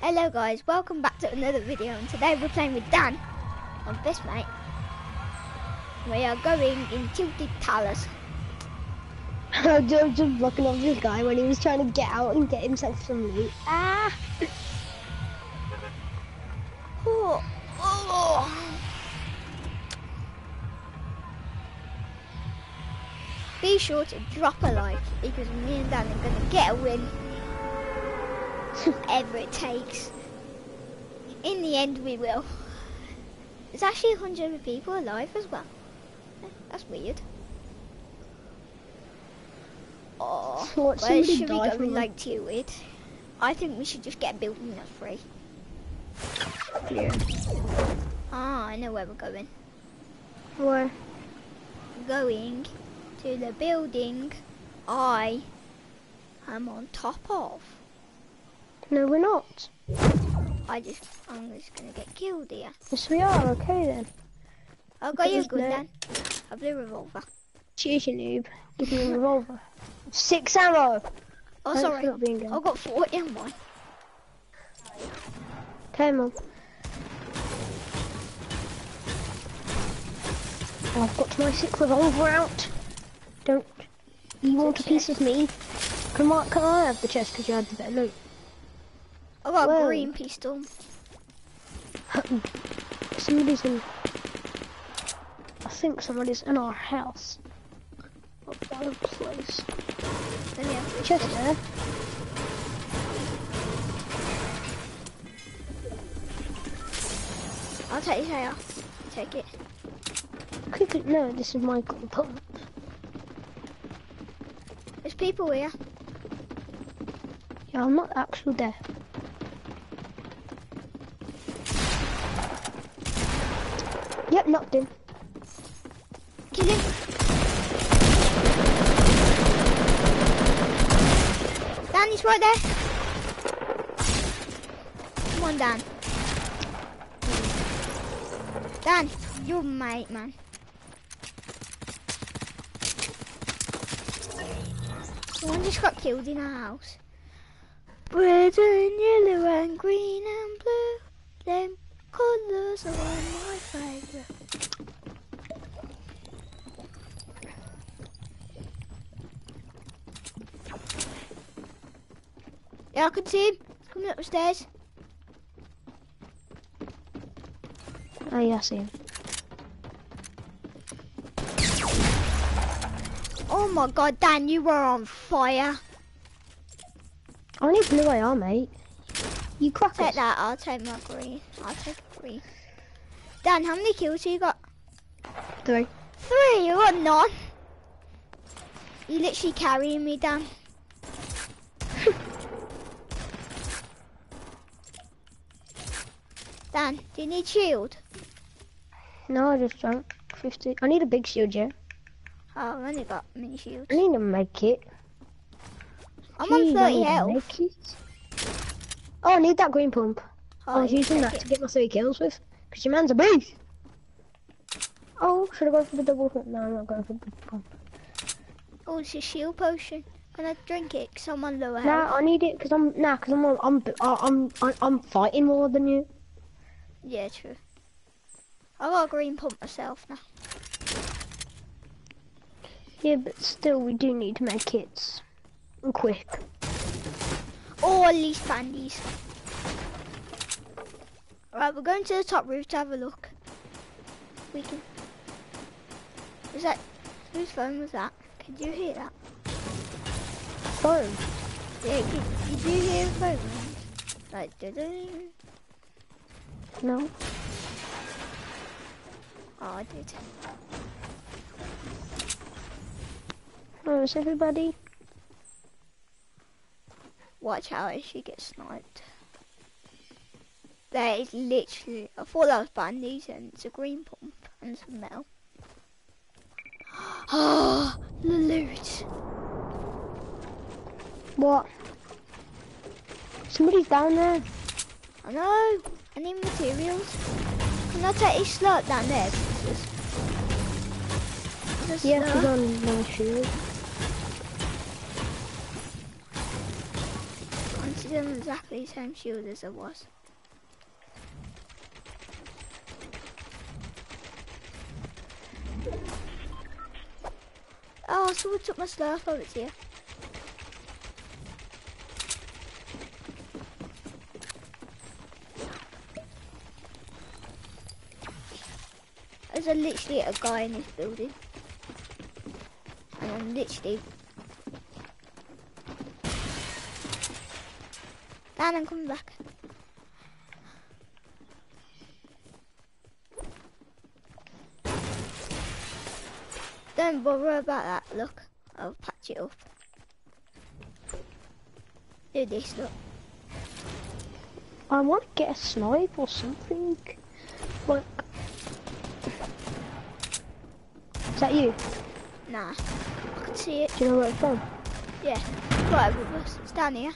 Hello guys, welcome back to another video and today we're playing with Dan on Best Mate. We are going in Tilted Towers. I was just looking at this guy when he was trying to get out and get himself some loot. Ah! Oh, oh. Be sure to drop a like because me and Dan are going to get a win. Whatever it takes. In the end we will. There's actually 100 people alive as well. That's weird. Oh, What, where should we go like to it? I think we should just get a building that's free. Yeah. Ah, I know where we're going. Where? We're going to the building I am on top of. No, we're not. I just, I'm just gonna get killed here. Yes, we are. Okay then. I've got you good then. A blue revolver. Cheers, you noob. Give me a revolver. Six ammo. Oh, Thanks sorry. I've got 40 and one. Okay, mum. I've got my six revolver out. Don't. You want a piece of me? Can I, can I have the chest because you had the better loot? I've got a green pistol. Somebody's in. I think somebody's in our house. Or other place. Then you have Chest there. I'll take it here. Take it. Quick, no, this is my gun pump. There's people here. Yeah, I'm not actually there. Yep, knocked him. Kill him. Dan, he's right there. Come on, Dan. Dan, you're mate, man. Someone just got killed in our house. Red and yellow and green and blue. Them colours are my. Yeah, I can see him. He's coming up the stairs. Oh yeah, I see him. Oh my god, Dan, you were on fire. I need blue AR, mate. You crackers. Take that, I'll take my green. I'll take green. Dan, how many kills have you got? Three. Three, you got none. You literally carrying me, Dan. Dan, do you need shield? No, I just don't. 50. I need a big shield, yeah. Oh, I've only got mini shields. I need to make it. I'm on Jeez, 30 I need health. Oh, I need that green pump. Oh, I was using that it. to get my three kills with. Because your man's a beast. Oh, should I go for the double pump? No, I'm not going for the double pump. Oh, it's a shield potion. Can I drink it? Cause I'm on lower health. Nah, I need it because I'm nah, because I'm, on- I'm I'm I'm I'm fighting more than you. Yeah, true. I got a green pump myself now. Yeah, but still, we do need to make kits. And quick. Or these least bandies. Right, we're going to the top roof to have a look. We can. Is that whose phone was that? Could you hear that? Phone. Yeah, could, you hear phone? Like, did No. Oh, I did. Where is everybody? Watch out if she gets sniped. That is literally. I thought that was bandies and it's a green pump and some metal. Oh, the loot. What? Somebody's down there. I know. I need materials. Can I take his slot down there? There's Yeah, slot. he's uh, on my shield. Can't see Exactly the same shield as I was. Oh, someone took my slurp. Oh, it's here. There's a, literally a guy in this building. And I'm literally... Dan, I'm coming back. Don't bother about that, look. I'll patch it up. Do this, look. I want to get a snipe or something. Like, is that you? Nah, I can see it. Do you know where it's from? Yeah, right with us. It's down here.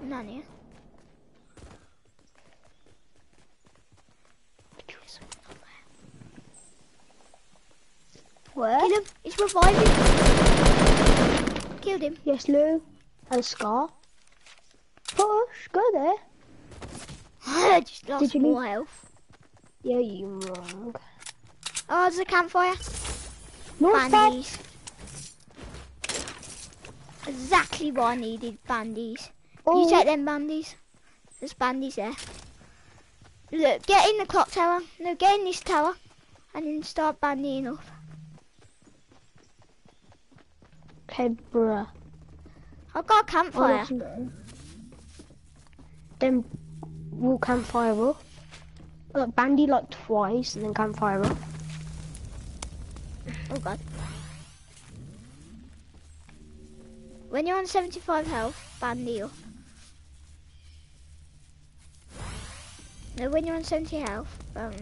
Here. Where? Kill him. He's reviving. Killed him. Yes, Lou. And Scar. Push, go there. I just lost you more leave- health. Yeah, you wrong. Oh, there's a campfire. Side. Bandies. Exactly what I needed, bandies. Oh, You take them bandies. There's bandies there. Look, get in the clock tower. No, get in this tower. And then start bandying off. okay, bruh. I've got a campfire. Then we'll campfire up. Like, bandy like twice and then campfire up. Oh god. When you're on 75 health, bandy up. When you're on 70 health, um...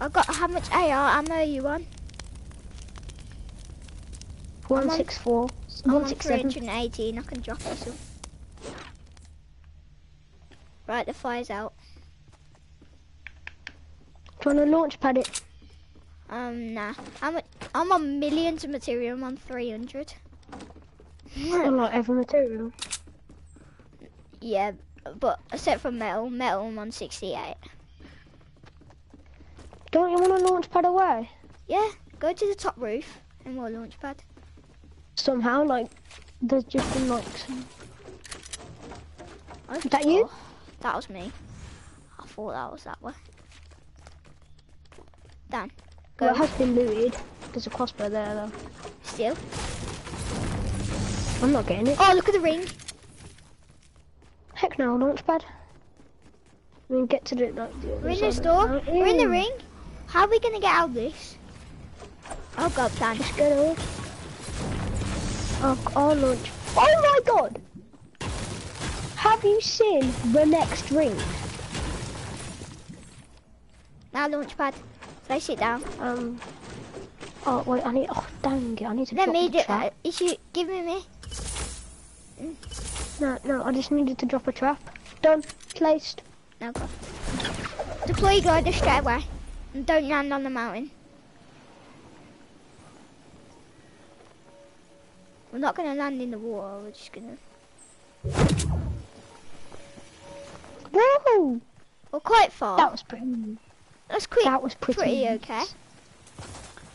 I've got, how much AR ammo are you on? One on- six four. I'm One on six seven. 318, I can drop you some. Right, the fire's out. Trying to launch pad it. Um, nah. I'm, a, I'm on millions of material, I'm on 300. I like every material. Yeah, but except for metal, metal I'm on 68. Don't you want to launch pad away? Yeah, go to the top roof and we'll launch pad. Somehow, like, there's just been like some. Is that you? That was me. I thought that was that way. Dan, go. Well, it has been looted. There's a crossbow there though. Still. I'm not getting it. Oh, look at the ring. Heck no, launch pad. I mean, get to the like. The We're in this of We're in the ring. How are we gonna get out of this? Oh god, Dan. Just get off. Oh, I'll launch. Oh my god! Have you seen the next ring? Now launch pad. Place it down. Um. Oh wait, I need. Oh dang it! I need to. Let me the do. Uh, trap. is you give me me? No, no, I just needed to drop a trap. Done. Placed. No go. Deploy glider straight away. And don't land on the mountain. We're not gonna land in the water. We're just gonna. Whoa! We're quite far. That was pretty. That's quick. That was pretty. pretty okay.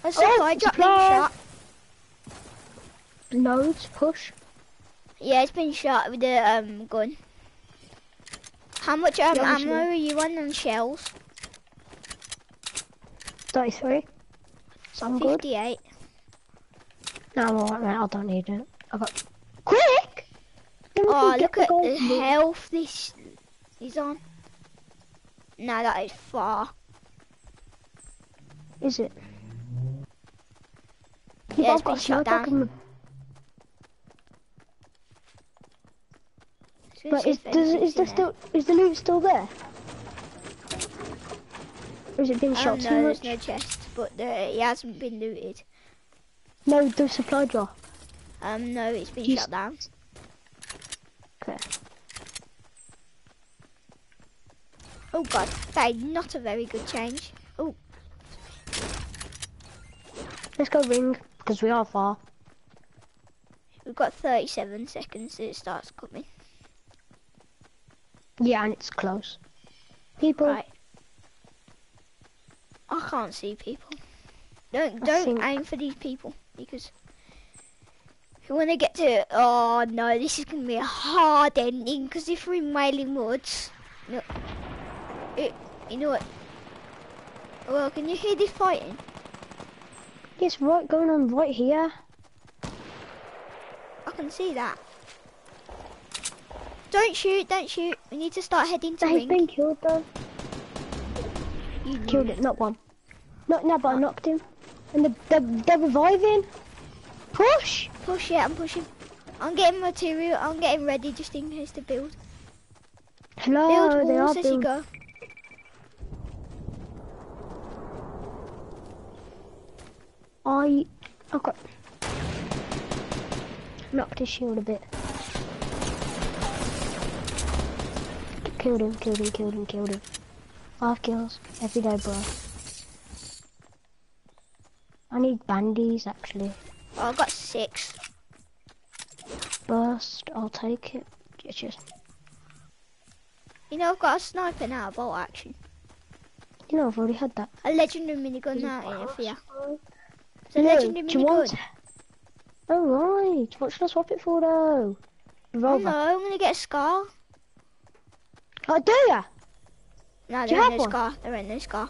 A Oh, supply drop being supply. shot. Loads push. Yeah, it's been shot with the um gun. How much um, Yeah, we should- ammo are you on on shells? Thirty-three. So I'm good. 58. No, I'm alright, mate. I don't need it. I got quick. Oh, look at the health this is on. No, that is far. Is it? Yeah, it's been shot down. can- Let's But is, does, is there still is the loot still there? Or is it been shot no, too there's much? no chest, but the, it hasn't been looted. No, the supply drop. Um, no, it's been shut down. Okay. Oh god, that is not a very good change. Oh, Let's go ring because we are far. We've got 37 seconds it starts coming. Yeah, and it's close. People, Right. I can't see people. Don't I don't think- aim for these people because when they get to oh no, this is gonna be a hard ending because if we're in Wailing Woods, no, it, you know what? Well, can you hear this fighting? it's right going on right here. I can see that. Don't shoot! Don't shoot! We need to start heading to They've ring. been killed though. You Killed it, not one. Not no, but I knocked him. And the, the, they're reviving. Push! Push it! I'm pushing. I'm getting material. I'm getting ready just in case to build. Hello, Build they are as you go. I, okay. Knocked his shield a bit. Killed him, killed him, killed him, killed him. Five kills every day, bro. I need bandies actually. Oh, I got six. Burst, I'll take it. Just, You know, I've got a sniper now, bolt action. you know, I've already had that. A legendary minigun now it for you. It's a No, legendary do you want? minigun. Oh what should I swap it for though? Revolver. no, I'm gonna get a scar. Oh, do ya? No, Do you there ain't have no one? scar. There ain't no scar.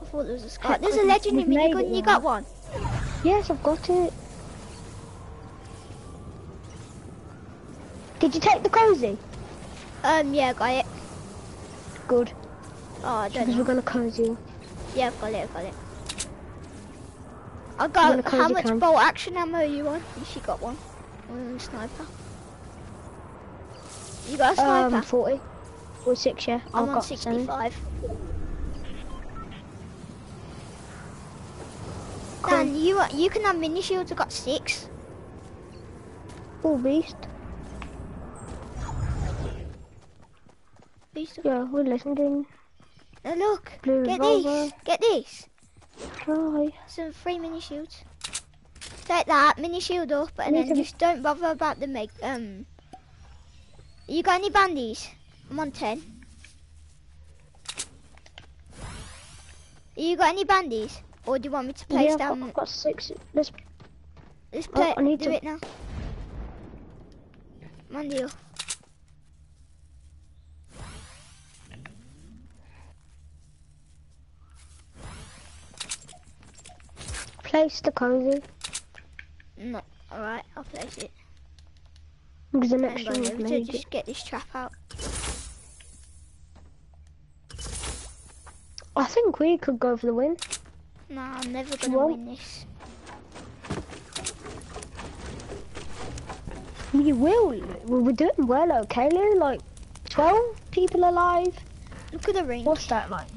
I thought there was a scar. There's a legendary minigun. You got one? Yes, I've got it. Did you take the cozy? Um, yeah, got it. Good, Oh, I don't because we're gonna cozy. Yeah, I've got it. I've got it. I got how much cam. bolt action ammo you want? You she got one. One sniper. You got a sniper? Um, 40. Or 6, yeah. I'm I've on got seven. 65. Cool. Dan, you you can have mini shields. I got six. Full beast. Two- Yeah, we're listening. Now look, Blue get revolver. these, get these. Try. Some free mini shields. Take that mini shield off, and then just don't bother about the make. Um, you got any bandies? I'm on ten. You got any bandies, or do you want me to place yeah, down? I've got 6. Let's, Let's play. I need do to- it now. Bandy. place the cozy. No. All right, I'll place it. Because the next one me just get this trap out. I think we could go for the win. No, I'm never gonna Well- win this. We will. We're doing well, okay, Lou? Like, 12 people alive. Look at the ring. What's that like?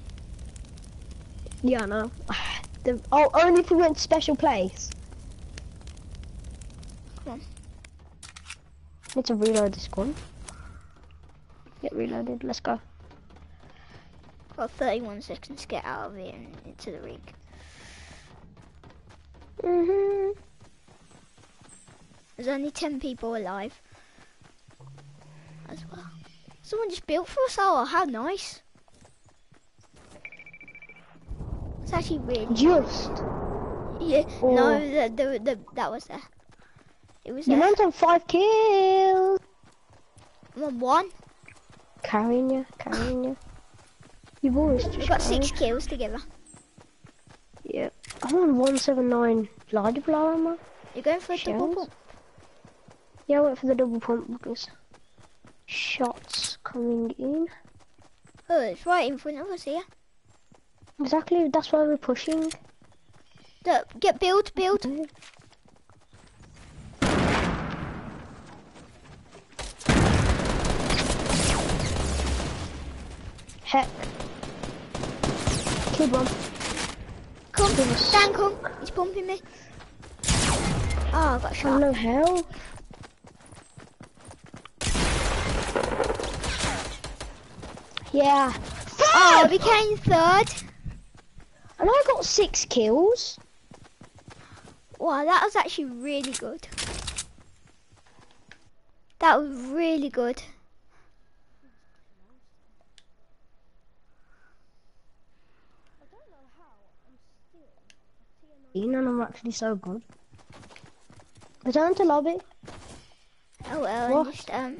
Yeah, I know. The, oh, only if we went to special place. Come on. Need to reload this one. Get reloaded. Let's go. Got 31 seconds to get out of here and into the ring. Mhm. There's only 10 people alive. As well. Someone just built for us all. How nice. It's actually really Just. Yeah. Oh. No, the, the, the, that was there. It was there. man's on five kills. I'm on one. Carrying you, carrying you. You've always just We got six kills together. Yeah. I'm on 179 glider blow ammo. You're going for a double pump. Yeah, I went for the double pump because shots coming in. Oh, it's right in front of us here. Exactly, that's why we're pushing. Look, get build, build. Heck. Killed one. Come, Dan, come. He's pumping me. Oh, I got shot. no hell. Yeah. Oh, we came third. And I got six kills. Wow, that was actually really good. That was really good. You know I'm actually so good. Return to lobby. Oh well, What? I just um.